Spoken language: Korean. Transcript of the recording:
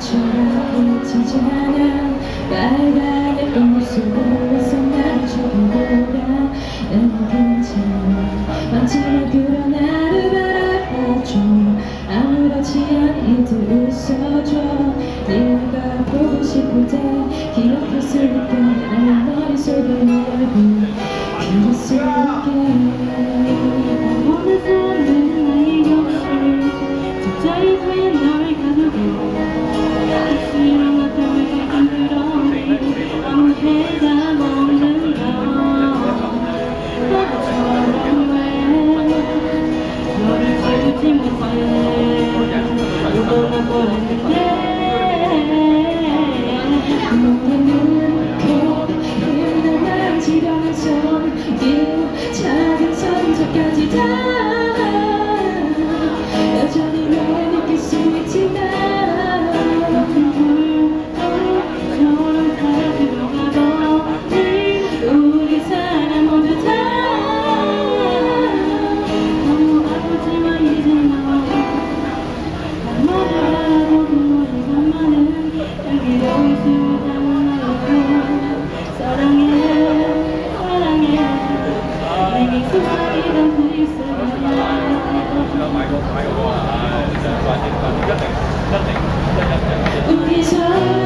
것처럼 잊히지 않아 빨간의 옷을 벗어 나주기보다 난 괜찮아 만지를 그려 나를 바라봐줘 아무렇지 않이들 웃어줘 네가 보고 싶을 때 기억했을까 Got you down 一试买，我买个。你两个环，一定、一定、一定。